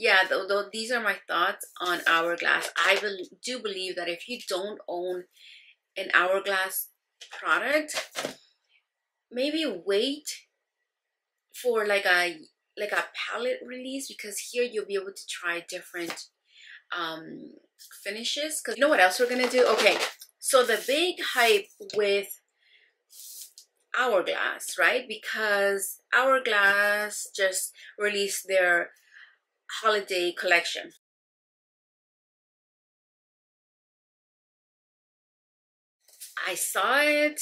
yeah, though, these are my thoughts on Hourglass. I be do believe that if you don't own an Hourglass product, maybe wait for like a like a palette release because here you'll be able to try different um finishes. Because you know what else we're gonna do? Okay so the big hype with hourglass right? Because hourglass just released their holiday collection. I saw it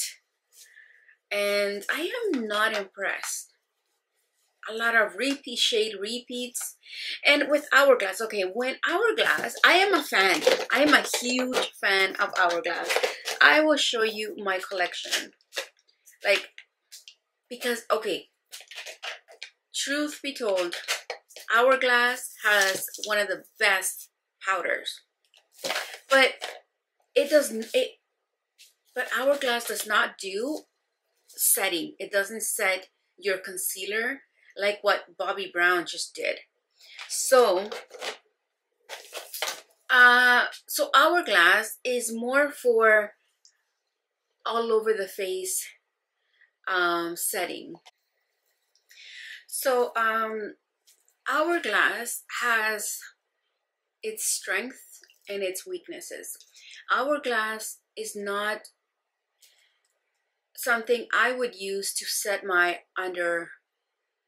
and I am not impressed. A lot of repeat shade repeats. And with Hourglass, okay, when Hourglass, I am a fan. I am a huge fan of Hourglass. I will show you my collection. Like, because, okay, truth be told, Hourglass has one of the best powders. But it doesn't it but Hourglass does not do setting. It doesn't set your concealer like what Bobbi Brown just did. So uh so Hourglass is more for all over the face um setting. So um Hourglass has its strengths and its weaknesses. Hourglass is not something I would use to set my under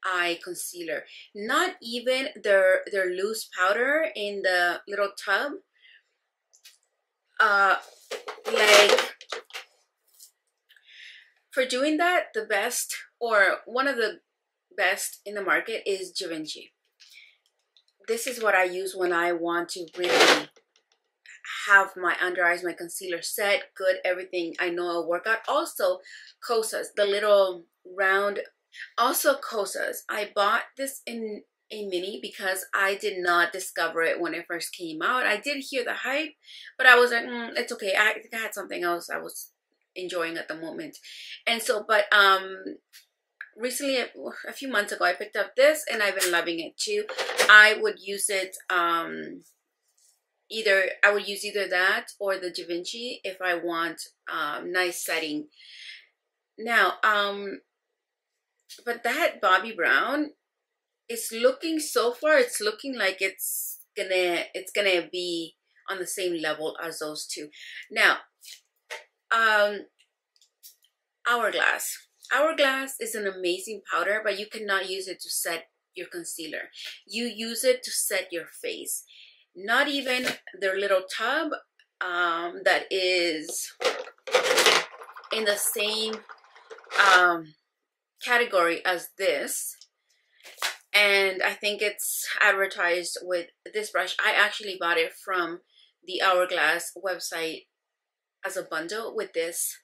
eye concealer. Not even their their loose powder in the little tub. Uh, like for doing that, the best or one of the best in the market is Givenchy this is what I use when I want to really have my under eyes, my concealer set, good, everything. I know it'll work out. Also, Kosas, the little round, also Kosas. I bought this in a mini because I did not discover it when it first came out. I did hear the hype, but I was like, mm, it's okay. I, I had something else I was enjoying at the moment. And so, but um, recently a few months ago i picked up this and i've been loving it too i would use it um either i would use either that or the Givenchy if i want um nice setting. Now um but that bobbi brown is looking so far it's looking like it's gonna it's gonna be on the same level as those two. Now um hourglass. Hourglass is an amazing powder, but you cannot use it to set your concealer. You use it to set your face. Not even their little tub um, that is in the same um, category as this. And I think it's advertised with this brush. I actually bought it from the Hourglass website as a bundle with this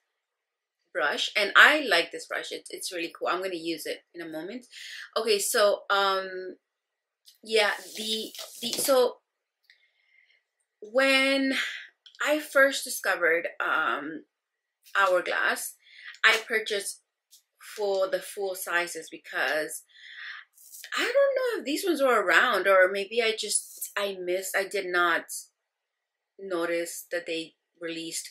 brush and I like this brush it's, it's really cool I'm gonna use it in a moment. Okay so um yeah the the so when I first discovered um hourglass I purchased for the full sizes because I don't know if these ones were around or maybe I just I missed I did not notice that they released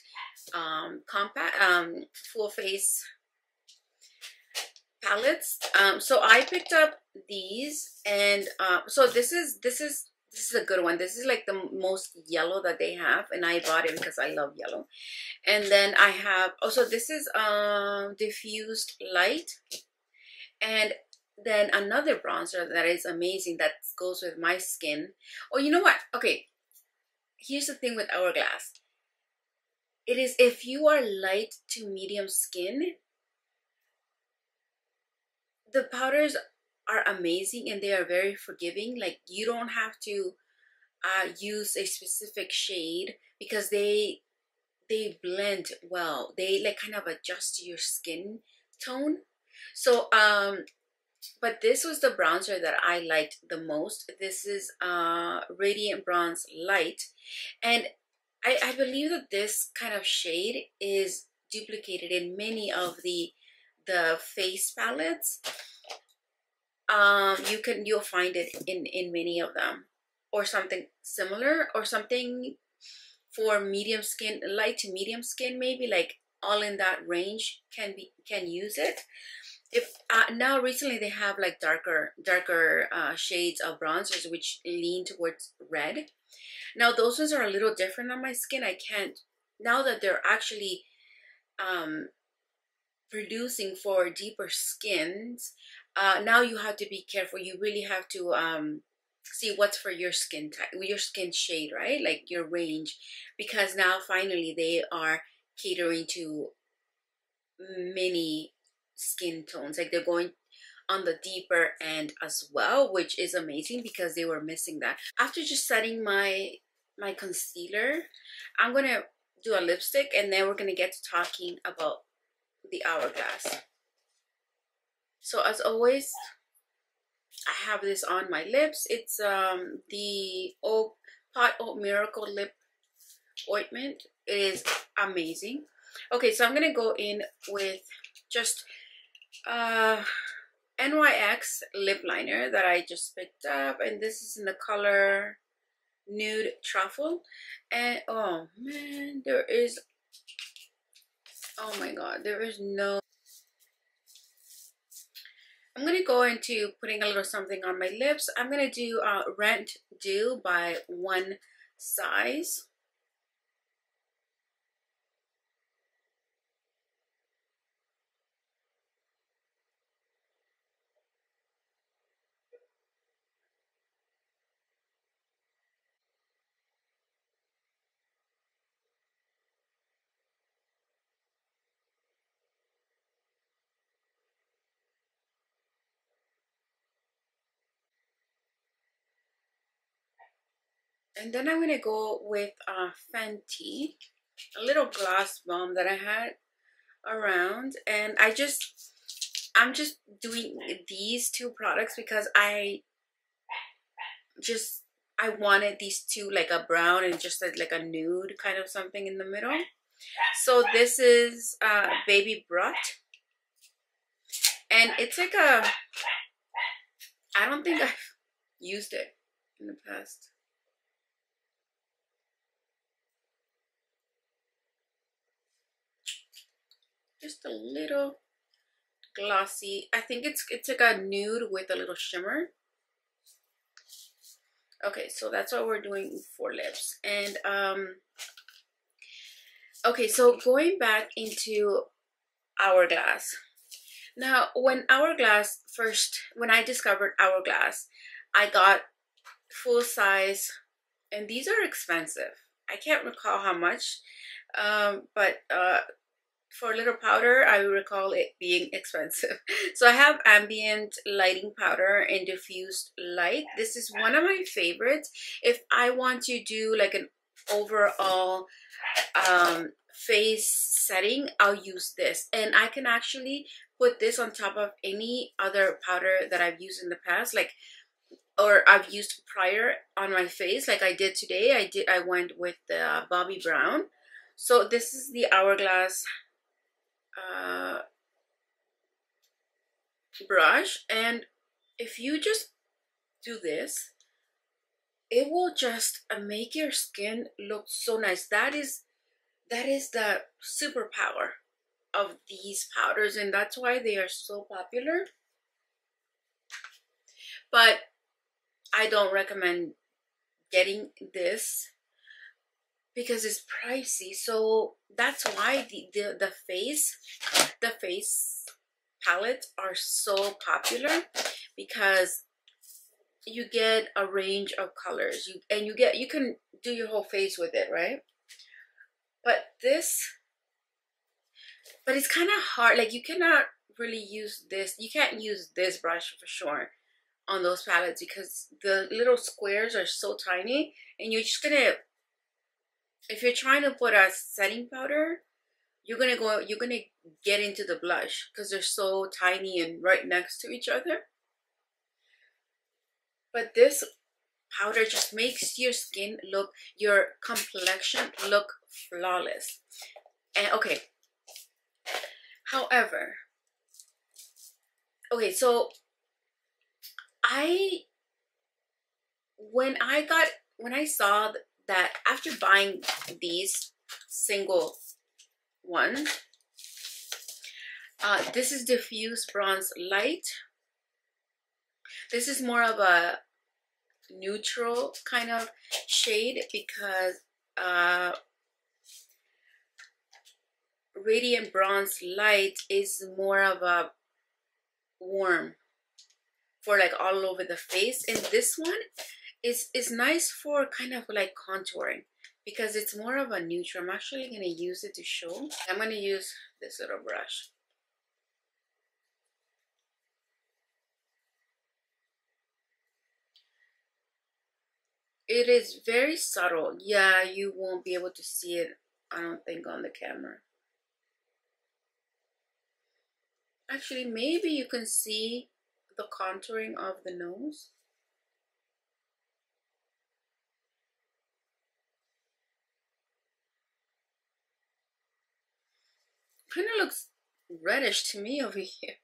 um, compact, um, full face palettes. Um, so I picked up these, and uh, so this is this is this is a good one. This is like the most yellow that they have, and I bought it because I love yellow. And then I have also this is um diffused light, and then another bronzer that is amazing that goes with my skin. Oh, you know what? Okay, here's the thing with Hourglass it is if you are light to medium skin, the powders are amazing and they are very forgiving. Like you don't have to uh, use a specific shade because they they blend well. They like kind of adjust to your skin tone. So um but this was the bronzer that I liked the most. This is uh Radiant Bronze Light and I, I believe that this kind of shade is duplicated in many of the the face palettes. Um, you can you'll find it in in many of them. or something similar or something for medium skin light to medium skin maybe like all in that range can be can use it if uh, now recently they have like darker darker uh, shades of bronzers which lean towards red now those ones are a little different on my skin. I can't now that they're actually um producing for deeper skins uh now you have to be careful. You really have to um see what's for your skin type your skin shade right? Like your range. Because now finally they are catering to many skin tones. Like they're going on the deeper end as well which is amazing because they were missing that. After just setting my my concealer i'm gonna do a lipstick and then we're gonna get to talking about the hourglass. So as always i have this on my lips. It's um the oak pot oat miracle lip ointment. It is amazing. Okay so i'm gonna go in with just uh NYX lip liner that I just picked up and this is in the color nude truffle. And oh man there is oh my god there is no I'm gonna go into putting a little something on my lips. I'm gonna do uh, Rent Do by One Size And then I'm gonna go with uh, Fenty, a little gloss bomb that I had around. And I just, I'm just doing these two products because I just, I wanted these two like a brown and just like, like a nude kind of something in the middle. So this is uh, Baby Brut. And it's like a, I don't think I've used it in the past. Just a little glossy. I think it's it's like a nude with a little shimmer. Okay so that's what we're doing for lips. And um okay so going back into hourglass. Now when hourglass first when i discovered hourglass i got full size and these are expensive. I can't recall how much um but uh for a little powder i recall it being expensive. So i have ambient lighting powder in diffused light. This is one of my favorites. If i want to do like an overall um face setting i'll use this. And i can actually put this on top of any other powder that i've used in the past like or I've used prior on my face like I did today. I did I went with the Bobbi Brown. So this is the Hourglass uh, brush and if you just do this it will just uh, make your skin look so nice. That is that is the superpower of these powders and that's why they are so popular. But I don't recommend getting this because it's pricey. So that's why the, the the face the face palettes are so popular because you get a range of colors. You and you get you can do your whole face with it right? But this but it's kind of hard like you cannot really use this you can't use this brush for sure on those palettes because the little squares are so tiny and you're just gonna if you're trying to put a setting powder, you're gonna go, you're gonna get into the blush because they're so tiny and right next to each other. But this powder just makes your skin look, your complexion look flawless. And okay, however, okay, so I when I got when I saw that after buying these single ones, uh, this is diffuse bronze light. This is more of a neutral kind of shade because uh, radiant bronze light is more of a warm for like all over the face and this one is is nice for kind of like contouring because it's more of a neutral. I'm actually going to use it to show. I'm going to use this little brush. It is very subtle. Yeah you won't be able to see it i don't think on the camera. Actually maybe you can see the contouring of the nose. Kind of looks reddish to me over here.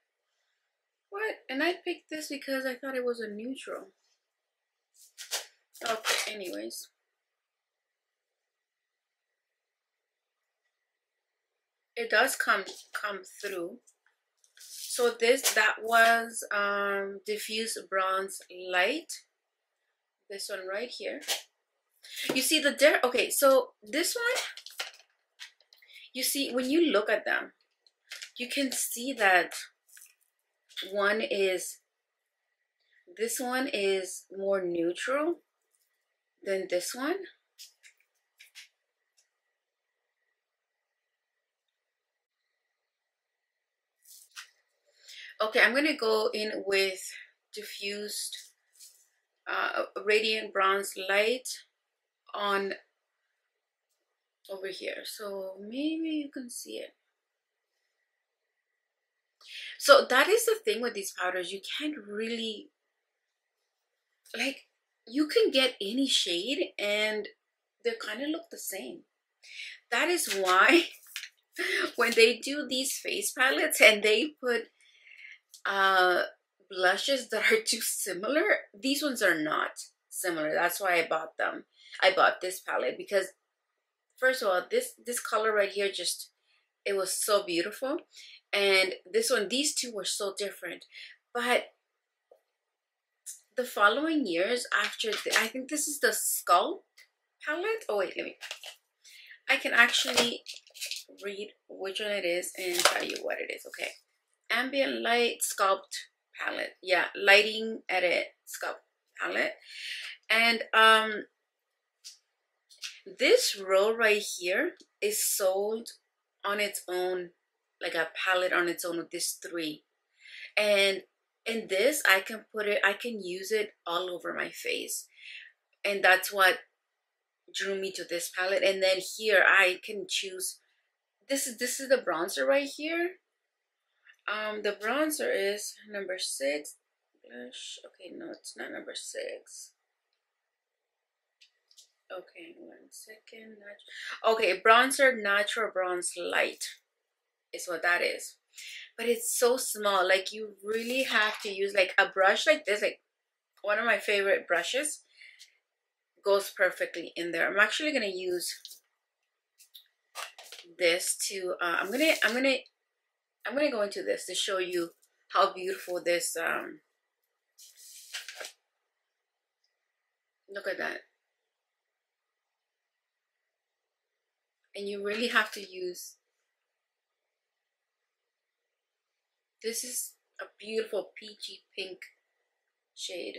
What? And I picked this because I thought it was a neutral. Okay, anyways. It does come come through. So this, that was um, diffuse bronze light. This one right here. You see the there. Okay, so this one, you see when you look at them, you can see that one is, this one is more neutral than this one. Okay, I'm going to go in with diffused uh, radiant bronze light on over here. So maybe you can see it. So that is the thing with these powders. You can't really, like, you can get any shade and they kind of look the same. That is why when they do these face palettes and they put uh, blushes that are too similar. These ones are not similar. That's why I bought them. I bought this palette because first of all, this this color right here just it was so beautiful. And this one, these two were so different. But the following years after, the, I think this is the Sculpt palette. Oh wait, let me. I can actually read which one it is and tell you what it is. Okay ambient light sculpt palette yeah lighting edit sculpt palette and um this row right here is sold on its own like a palette on its own with this three. And in this i can put it i can use it all over my face. And that's what drew me to this palette and then here i can choose this is this is the bronzer right here. Um, the bronzer is number six. Okay, no, it's not number six. Okay, one second. Okay, bronzer natural bronze light is what that is. But it's so small. Like you really have to use like a brush like this. Like one of my favorite brushes goes perfectly in there. I'm actually gonna use this to. Uh, I'm gonna. I'm gonna I'm going to go into this to show you how beautiful this, um, look at that. And you really have to use, this is a beautiful peachy pink shade.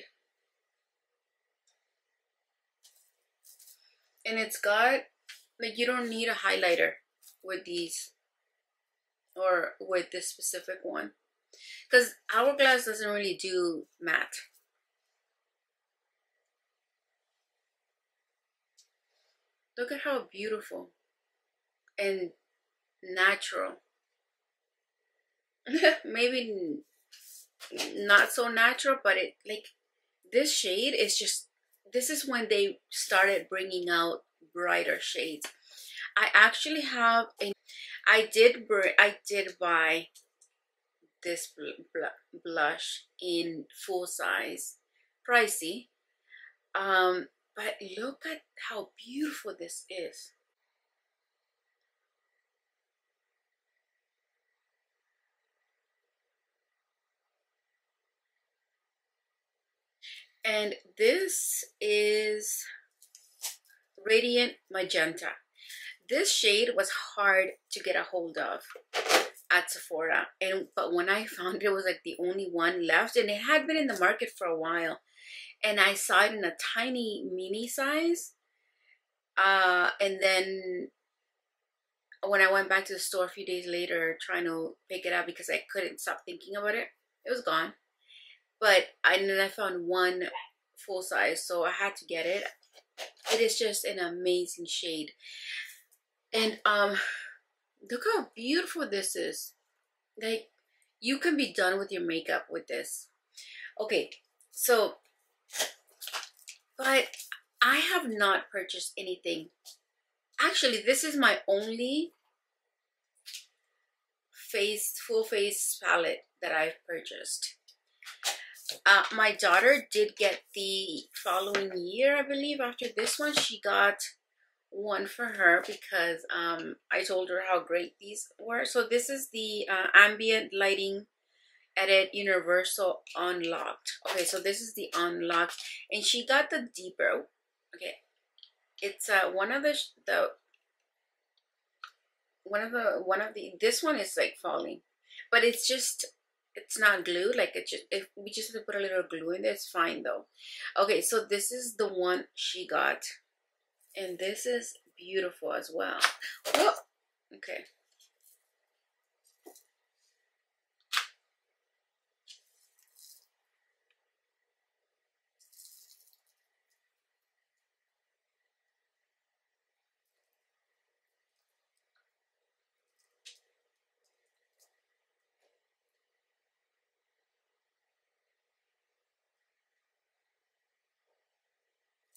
And it's got, like you don't need a highlighter with these or with this specific one. Because hourglass doesn't really do matte. Look at how beautiful and natural maybe not so natural but it like this shade is just this is when they started bringing out brighter shades I actually have a I did I did buy this bl bl blush in full size, pricey, Um, but look at how beautiful this is. And this is Radiant Magenta. This shade was hard to get a hold of at Sephora. And but when I found it, it was like the only one left. And it had been in the market for a while. And I saw it in a tiny mini size. Uh, and then when I went back to the store a few days later trying to pick it up because I couldn't stop thinking about it, it was gone. But I then I found one full size, so I had to get it. It is just an amazing shade. And um look how beautiful this is. Like you can be done with your makeup with this. Okay, so but I have not purchased anything. Actually, this is my only face full face palette that I've purchased. Uh, my daughter did get the following year, I believe. After this one, she got one for her because um, I told her how great these were. So this is the uh, ambient lighting edit universal unlocked. Okay, so this is the unlocked, and she got the deeper. Okay, it's uh one of the the one of the one of the this one is like falling, but it's just it's not glued like it just if we just have to put a little glue in there it's fine though. Okay so this is the one she got and this is beautiful as well. Whoa. okay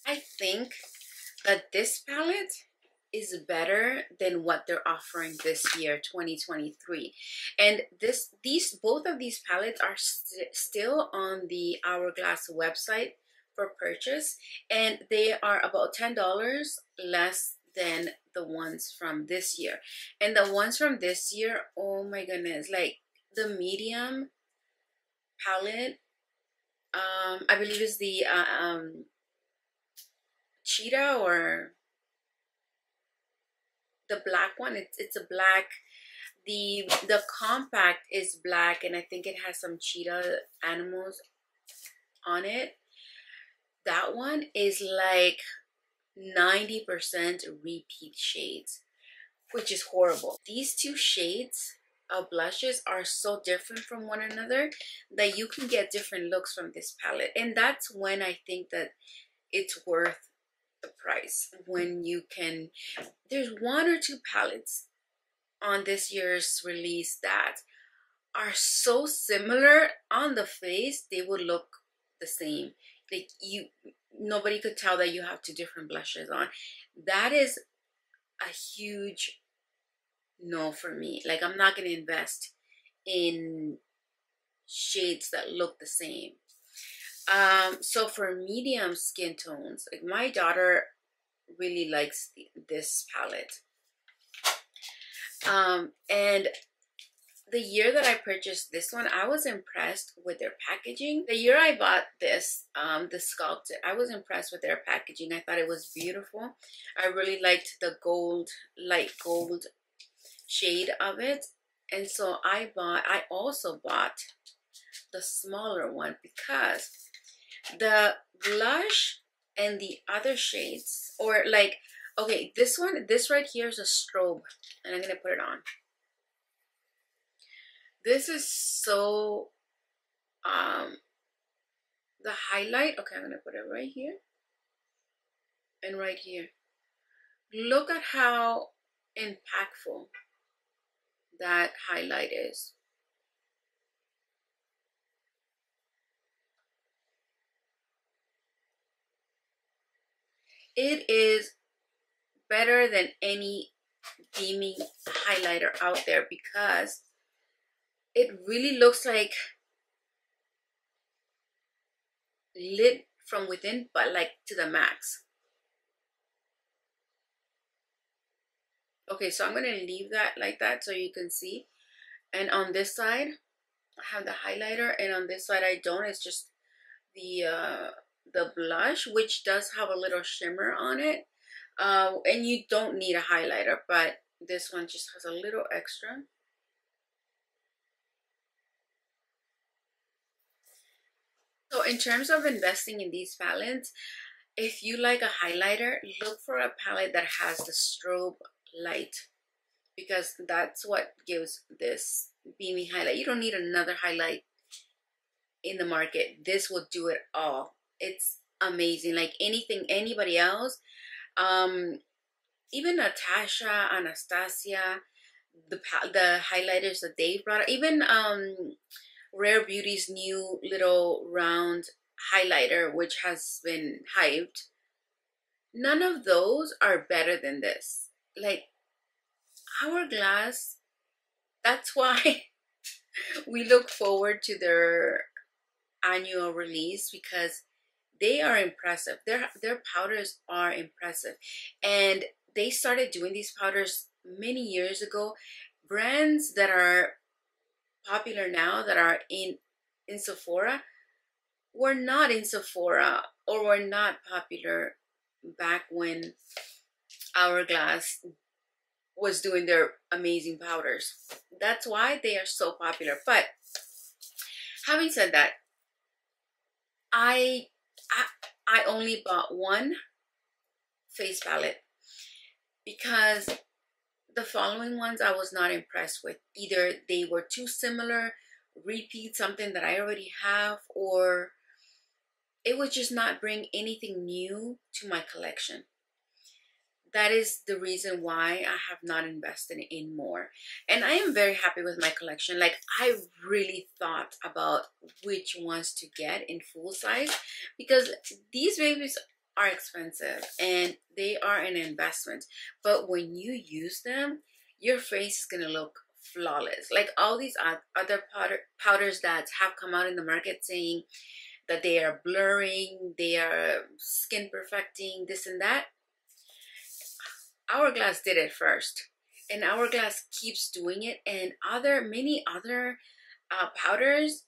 I think that this palette is better than what they're offering this year 2023 and this these both of these palettes are st still on the hourglass website for purchase and they are about ten dollars less than the ones from this year. And the ones from this year oh my goodness like the medium palette um i believe is the uh, um cheetah or the black one? It's it's a black the the compact is black and i think it has some cheetah animals on it. That one is like 90% repeat shades which is horrible. These two shades of blushes are so different from one another that you can get different looks from this palette. And that's when i think that it's worth the price when you can there's one or two palettes on this year's release that are so similar on the face they would look the same. Like you nobody could tell that you have two different blushes on. That is a huge no for me. Like i'm not going to invest in shades that look the same um, so for medium skin tones, like my daughter really likes the, this palette. Um, and the year that I purchased this one, I was impressed with their packaging. The year I bought this, um, the Sculpted, I was impressed with their packaging. I thought it was beautiful. I really liked the gold, light gold shade of it. And so I bought, I also bought the smaller one because the blush and the other shades or like okay this one this right here is a strobe and i'm gonna put it on. This is so um the highlight okay i'm gonna put it right here and right here. Look at how impactful that highlight is It is better than any beaming highlighter out there because it really looks like lit from within, but like to the max. Okay, so I'm to leave that like that so you can see. And on this side, I have the highlighter and on this side I don't. It's just the uh, the blush, which does have a little shimmer on it. Uh, and you don't need a highlighter, but this one just has a little extra. So in terms of investing in these palettes, if you like a highlighter, look for a palette that has the strobe light because that's what gives this beamy highlight. You don't need another highlight in the market. This will do it all. It's amazing. Like anything anybody else, um, even Natasha, Anastasia, the the highlighters that they brought, even um, Rare Beauty's new little round highlighter, which has been hyped. None of those are better than this. Like Hourglass, that's why we look forward to their annual release because they are impressive. Their their powders are impressive. And they started doing these powders many years ago. Brands that are popular now that are in in Sephora were not in Sephora or were not popular back when Hourglass was doing their amazing powders. That's why they are so popular. But having said that, I I, I only bought one face palette because the following ones I was not impressed with. Either they were too similar, repeat something that I already have, or it would just not bring anything new to my collection that is the reason why I have not invested in more. And I am very happy with my collection. Like I really thought about which ones to get in full size because these babies are expensive and they are an investment. But when you use them, your face is going to look flawless. Like all these other powder, powders that have come out in the market saying that they are blurring, they are skin perfecting, this and that Hourglass did it first, and Hourglass keeps doing it, and other many other uh, powders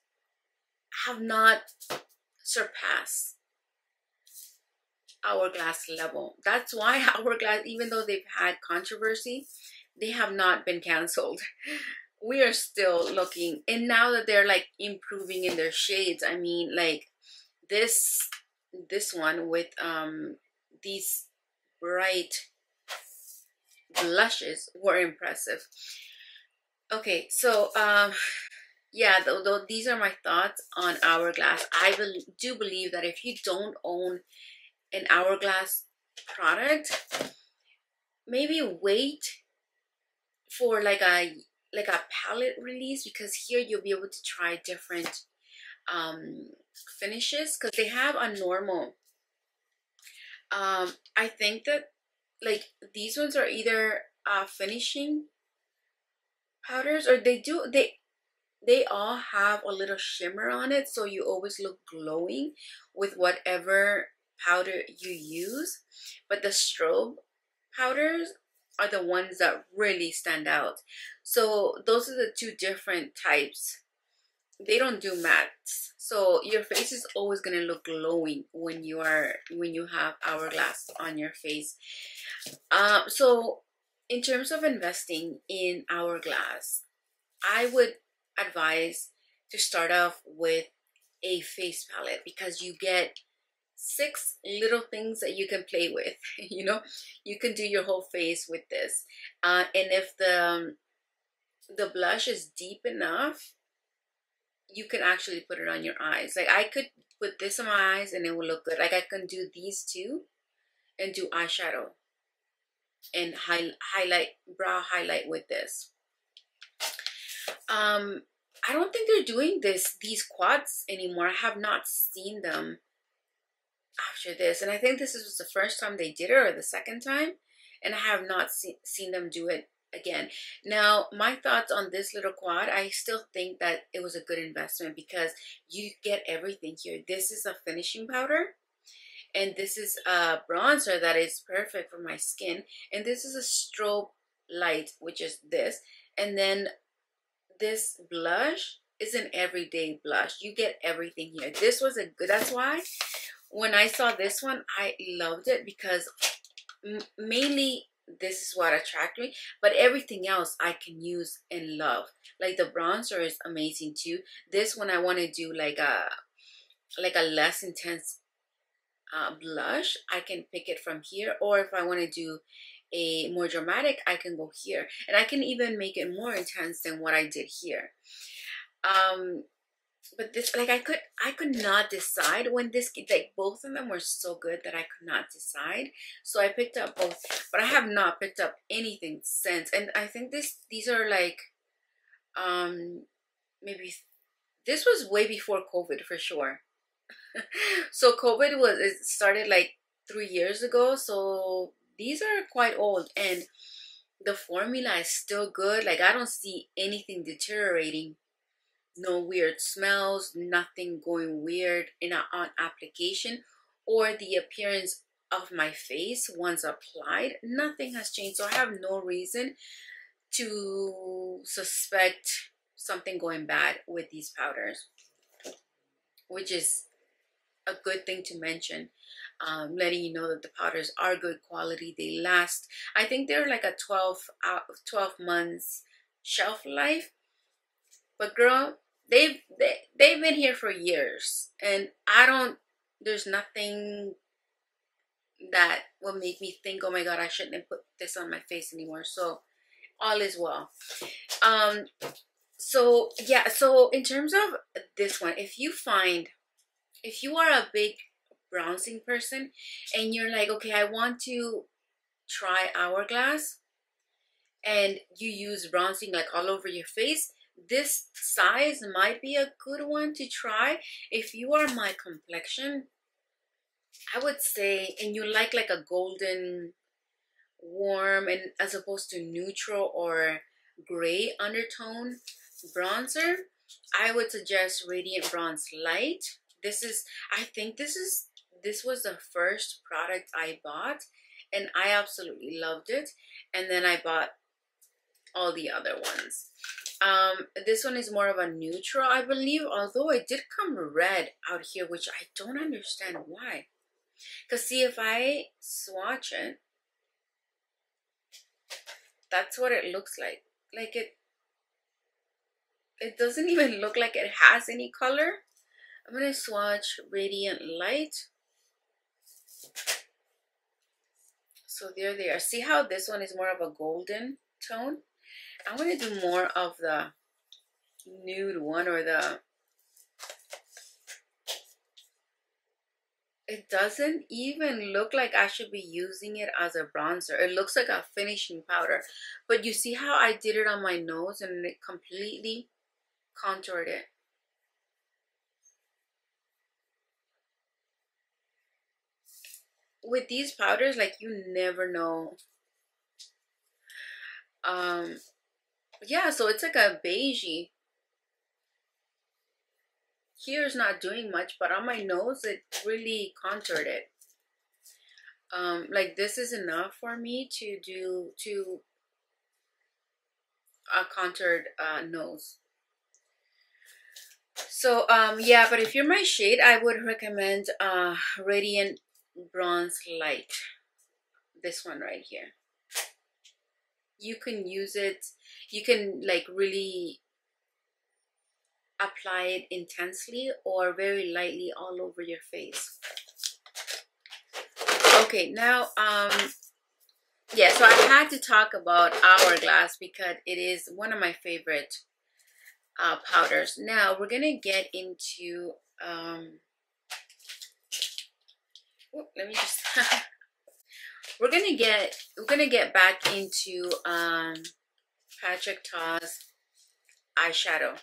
have not surpassed Hourglass level. That's why Hourglass, even though they've had controversy, they have not been canceled. We are still looking, and now that they're like improving in their shades, I mean, like this this one with um these bright blushes were impressive. Okay, so um, yeah, though, though these are my thoughts on Hourglass. I be do believe that if you don't own an Hourglass product, maybe wait for like a like a palette release because here you'll be able to try different um, finishes because they have a normal. Um, I think that like these ones are either uh, finishing powders or they do they they all have a little shimmer on it so you always look glowing with whatever powder you use. But the strobe powders are the ones that really stand out. So those are the two different types they don't do mattes so your face is always going to look glowing when you are when you have hourglass on your face. Um so in terms of investing in hourglass i would advise to start off with a face palette because you get six little things that you can play with you know? You can do your whole face with this. Uh, and if the um, the blush is deep enough you can actually put it on your eyes. Like I could put this on my eyes and it will look good. Like I can do these two and do eyeshadow and high, highlight, brow highlight with this. Um, I don't think they're doing this, these quads anymore. I have not seen them after this. And I think this was the first time they did it or the second time. And I have not see, seen them do it again. Now, my thoughts on this little quad, I still think that it was a good investment because you get everything here. This is a finishing powder. and this is a bronzer that is perfect for my skin and this is a strobe light which is this and then this blush is an everyday blush you get everything here this was a good that's why when I saw this one I loved it because mainly this is what attracted me but everything else i can use and love. Like the bronzer is amazing too. This one i want to do like a like a less intense uh, blush i can pick it from here or if i want to do a more dramatic i can go here and i can even make it more intense than what i did here. Um but this like i could i could not decide when this like both of them were so good that i could not decide. So i picked up both but i have not picked up anything since. And i think this these are like um maybe this was way before covid for sure. So covid was it started like three years ago. So these are quite old and the formula is still good. Like i don't see anything deteriorating no weird smells, nothing going weird in a, on application or the appearance of my face once applied. Nothing has changed. So I have no reason to suspect something going bad with these powders, which is a good thing to mention. Um, letting you know that the powders are good quality. They last. I think they're like a 12 out 12 months shelf life. But girl, they've they, they've been here for years and i don't there's nothing that will make me think oh my god i shouldn't put this on my face anymore. So all is well. Um so yeah so in terms of this one if you find if you are a big bronzing person and you're like okay i want to try hourglass and you use bronzing like all over your face this size might be a good one to try. If you are my complexion i would say and you like like a golden warm and as opposed to neutral or gray undertone bronzer i would suggest radiant bronze light. This is i think this is this was the first product i bought and i absolutely loved it and then i bought all the other ones um, this one is more of a neutral, I believe, although it did come red out here, which I don't understand why. Because see, if I swatch it, that's what it looks like. Like it, it doesn't even look like it has any color. I'm going to swatch Radiant Light. So there they are. See how this one is more of a golden tone? I want to do more of the nude one or the it doesn't even look like I should be using it as a bronzer. It looks like a finishing powder. But you see how I did it on my nose and it completely contoured it. With these powders, like you never know um yeah, so it's like a beigey. Here's not doing much, but on my nose, it really contoured it. Um, like this is enough for me to do to a contoured uh, nose. So um yeah, but if you're my shade, I would recommend uh Radiant Bronze Light. This one right here you can use it you can like really apply it intensely or very lightly all over your face. Okay now um yeah so i had to talk about hourglass because it is one of my favorite uh, powders. Now we're gonna get into um let me just we're gonna get we're gonna get back into um Patrick Ta's eyeshadow